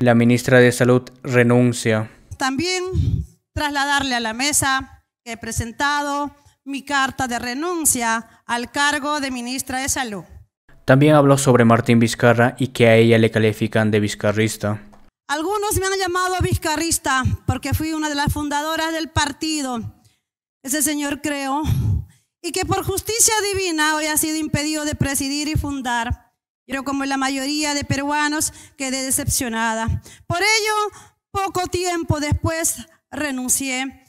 La ministra de Salud renuncia. También trasladarle a la mesa que he presentado mi carta de renuncia al cargo de ministra de Salud. También habló sobre Martín Vizcarra y que a ella le califican de vizcarrista. Algunos me han llamado vizcarrista porque fui una de las fundadoras del partido. Ese señor creo. Y que por justicia divina hoy ha sido impedido de presidir y fundar. Pero como la mayoría de peruanos quedé decepcionada. Por ello, poco tiempo después renuncié.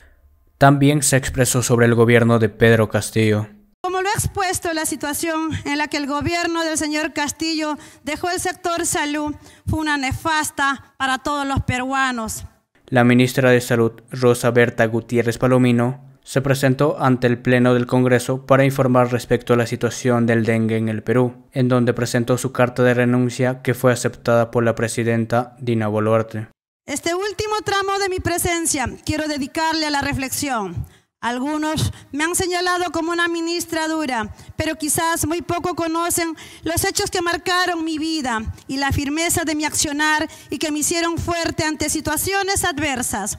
También se expresó sobre el gobierno de Pedro Castillo. Como lo he expuesto, la situación en la que el gobierno del señor Castillo dejó el sector salud fue una nefasta para todos los peruanos. La ministra de Salud, Rosa Berta Gutiérrez Palomino, se presentó ante el Pleno del Congreso para informar respecto a la situación del dengue en el Perú, en donde presentó su carta de renuncia que fue aceptada por la presidenta Dina Boluarte. Este último tramo de mi presencia quiero dedicarle a la reflexión. Algunos me han señalado como una ministra dura, pero quizás muy poco conocen los hechos que marcaron mi vida y la firmeza de mi accionar y que me hicieron fuerte ante situaciones adversas.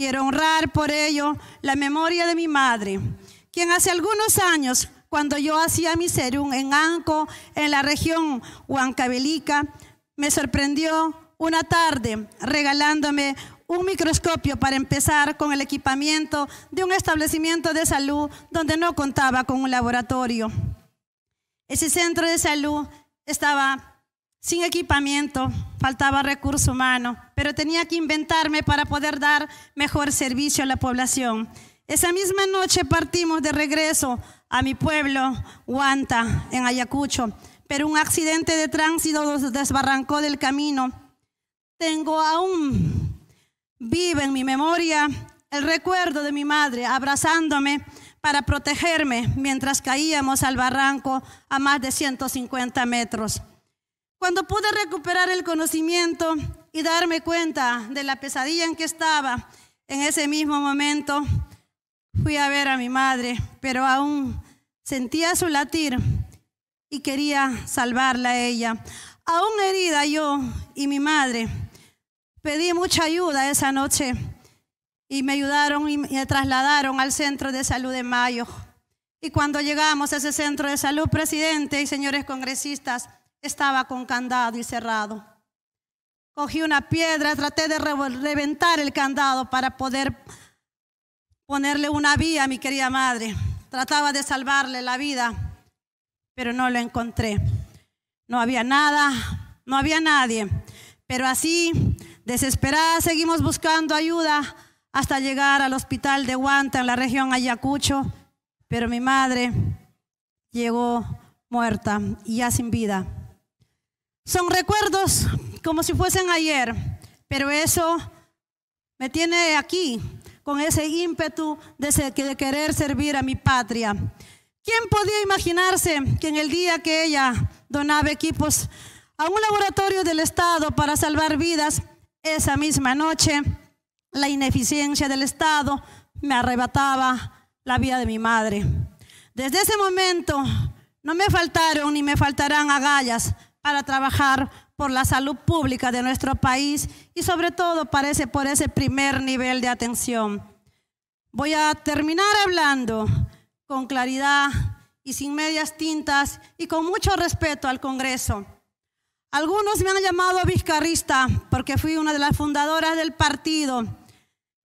Quiero honrar por ello la memoria de mi madre, quien hace algunos años, cuando yo hacía mi serum en Anco, en la región Huancavelica, me sorprendió una tarde regalándome un microscopio para empezar con el equipamiento de un establecimiento de salud donde no contaba con un laboratorio. Ese centro de salud estaba sin equipamiento, faltaba recurso humano, pero tenía que inventarme para poder dar mejor servicio a la población. Esa misma noche partimos de regreso a mi pueblo, Huanta, en Ayacucho, pero un accidente de tránsito nos desbarrancó del camino. Tengo aún Vive en mi memoria el recuerdo de mi madre abrazándome para protegerme mientras caíamos al barranco a más de 150 metros. Cuando pude recuperar el conocimiento y darme cuenta de la pesadilla en que estaba en ese mismo momento, fui a ver a mi madre, pero aún sentía su latir y quería salvarla a ella. Aún herida yo y mi madre Pedí mucha ayuda esa noche y me ayudaron y me trasladaron al centro de salud de Mayo. Y cuando llegamos a ese centro de salud, presidente y señores congresistas, estaba con candado y cerrado. Cogí una piedra, traté de reventar el candado para poder ponerle una vía a mi querida madre. Trataba de salvarle la vida, pero no lo encontré. No había nada, no había nadie. Pero así Desesperada seguimos buscando ayuda hasta llegar al hospital de Huanta en la región Ayacucho, pero mi madre llegó muerta y ya sin vida. Son recuerdos como si fuesen ayer, pero eso me tiene aquí con ese ímpetu de, querer servir a mi patria. ¿Quién podía imaginarse que en el día que ella donaba equipos a un laboratorio del Estado para salvar vidas, esa misma noche, la ineficiencia del Estado me arrebataba la vida de mi madre. Desde ese momento no me faltaron ni me faltarán agallas para trabajar por la salud pública de nuestro país y sobre todo parece por ese primer nivel de atención. Voy a terminar hablando con claridad y sin medias tintas y con mucho respeto al Congreso. Algunos me han llamado vizcarrista porque fui una de las fundadoras del partido.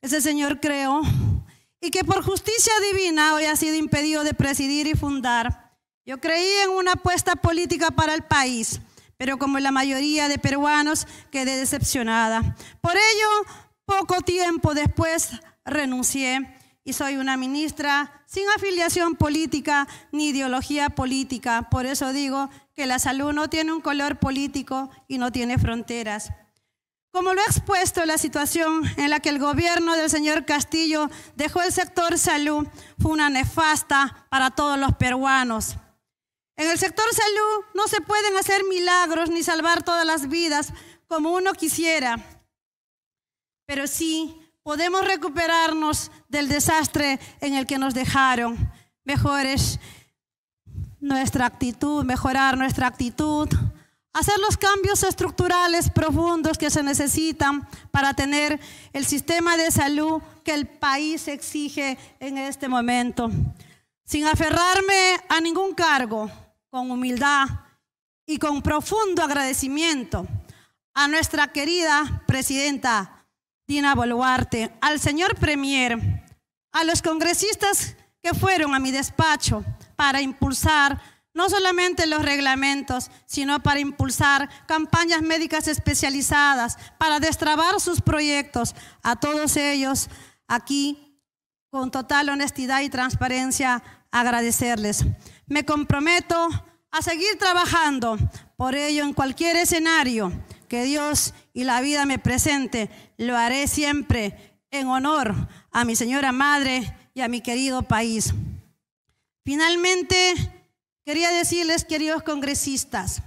Ese señor creo. Y que por justicia divina hoy ha sido impedido de presidir y fundar. Yo creí en una apuesta política para el país, pero como la mayoría de peruanos quedé decepcionada. Por ello, poco tiempo después renuncié y soy una ministra sin afiliación política ni ideología política. Por eso digo que la salud no tiene un color político y no tiene fronteras. Como lo he expuesto, la situación en la que el gobierno del señor Castillo dejó el sector salud fue una nefasta para todos los peruanos. En el sector salud no se pueden hacer milagros ni salvar todas las vidas como uno quisiera, pero sí podemos recuperarnos del desastre en el que nos dejaron. Mejores nuestra actitud, mejorar nuestra actitud, hacer los cambios estructurales profundos que se necesitan para tener el sistema de salud que el país exige en este momento. Sin aferrarme a ningún cargo, con humildad y con profundo agradecimiento a nuestra querida presidenta Dina Boluarte, al señor Premier, a los congresistas que fueron a mi despacho para impulsar no solamente los reglamentos, sino para impulsar campañas médicas especializadas, para destrabar sus proyectos. A todos ellos, aquí, con total honestidad y transparencia, agradecerles. Me comprometo a seguir trabajando por ello en cualquier escenario que Dios y la vida me presente. Lo haré siempre en honor a mi señora madre y a mi querido país. Finalmente, Quería decirles, queridos congresistas,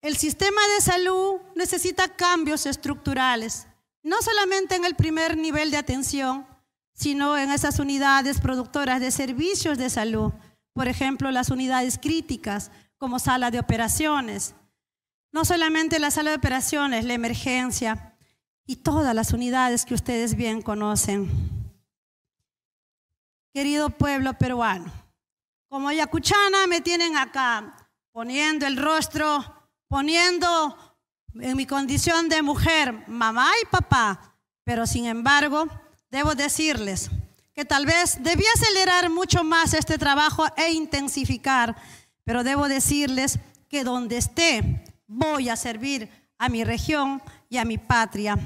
el sistema de salud necesita cambios estructurales, no solamente en el primer nivel de atención, sino en esas unidades productoras de servicios de salud, por ejemplo, las unidades críticas como sala de operaciones, no solamente la sala de operaciones, la emergencia y todas las unidades que ustedes bien conocen. Querido pueblo peruano, como yacuchana me tienen acá, poniendo el rostro, poniendo en mi condición de mujer, mamá y papá. Pero sin embargo, debo decirles que tal vez debía acelerar mucho más este trabajo e intensificar, pero debo decirles que donde esté voy a servir a mi región y a mi patria.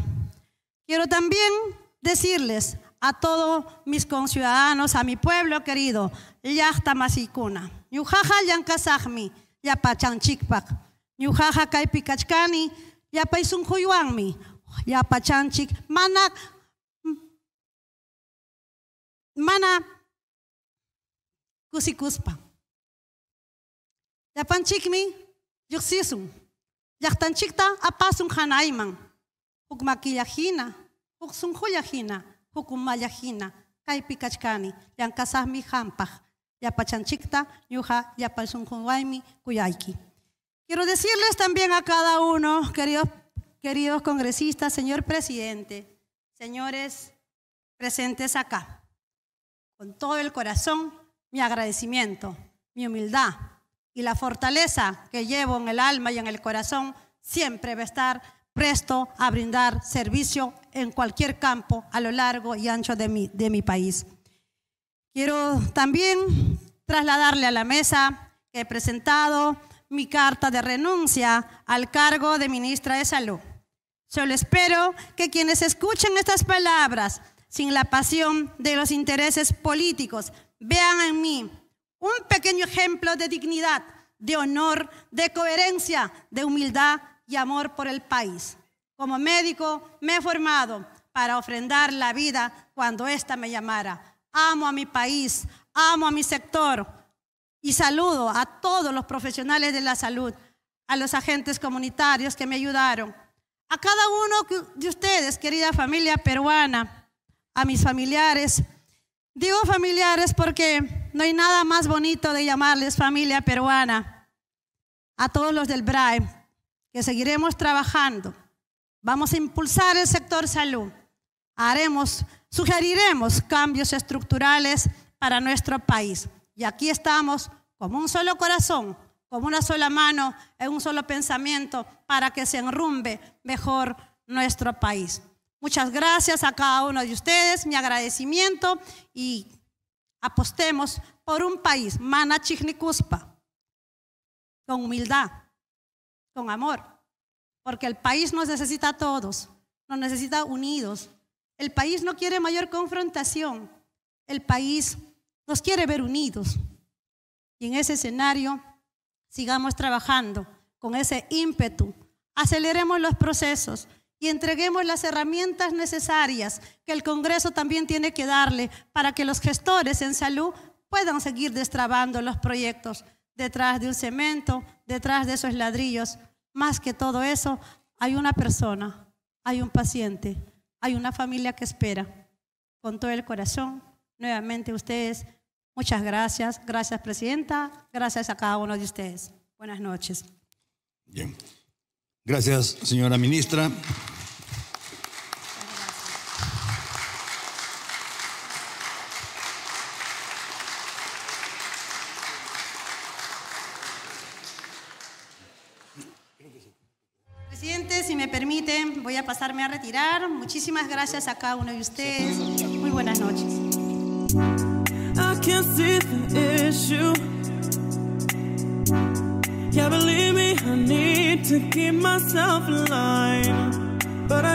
Quiero también decirles a todos mis conciudadanos, a mi pueblo querido, llaqta masikuna. Ñujaja llankasaqmi, yapachanchikpaq. Ñujaja kaypi kachkani, yapay sunquywanmi. Yapachanchik, mana, mana kusikuspa. Yapanchikmi, yuksisun. Llaqtanchikta apasun hanayman. Huk makillajina, huk sunquyajina, huk umayajina. Kaypi kachkani, llankasaqmi Yapasunjunwaimi, Kuyaiki. Quiero decirles también a cada uno, queridos, queridos congresistas, señor presidente, señores presentes acá, con todo el corazón, mi agradecimiento, mi humildad y la fortaleza que llevo en el alma y en el corazón, siempre va a estar presto a brindar servicio en cualquier campo a lo largo y ancho de mi, de mi país. Quiero también trasladarle a la mesa que he presentado mi carta de renuncia al cargo de ministra de Salud. Solo espero que quienes escuchen estas palabras sin la pasión de los intereses políticos vean en mí un pequeño ejemplo de dignidad, de honor, de coherencia, de humildad y amor por el país. Como médico me he formado para ofrendar la vida cuando ésta me llamara amo a mi país, amo a mi sector y saludo a todos los profesionales de la salud, a los agentes comunitarios que me ayudaron, a cada uno de ustedes, querida familia peruana, a mis familiares. Digo familiares porque no hay nada más bonito de llamarles familia peruana. A todos los del BRAE, que seguiremos trabajando. Vamos a impulsar el sector salud. Haremos Sugeriremos cambios estructurales para nuestro país. Y aquí estamos como un solo corazón, como una sola mano, en un solo pensamiento, para que se enrumbe mejor nuestro país. Muchas gracias a cada uno de ustedes, mi agradecimiento y apostemos por un país, Mana Chignicuspa, con humildad, con amor, porque el país nos necesita a todos, nos necesita unidos, el país no quiere mayor confrontación. El país nos quiere ver unidos. Y en ese escenario sigamos trabajando con ese ímpetu. Aceleremos los procesos y entreguemos las herramientas necesarias que el Congreso también tiene que darle para que los gestores en salud puedan seguir destrabando los proyectos detrás de un cemento, detrás de esos ladrillos. Más que todo eso, hay una persona, hay un paciente hay una familia que espera con todo el corazón. Nuevamente ustedes, muchas gracias. Gracias, Presidenta. Gracias a cada uno de ustedes. Buenas noches. Bien. Gracias, señora ministra. Presidente, si me permite, voy a pasarme a retirar. Muchísimas gracias a cada uno de ustedes. Muy buenas noches. I can't see the issue. Yeah, believe me, I need to keep myself in line. But I